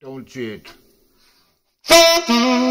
Don't cheat. Mm-hmm.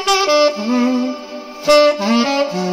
Mm-hmm.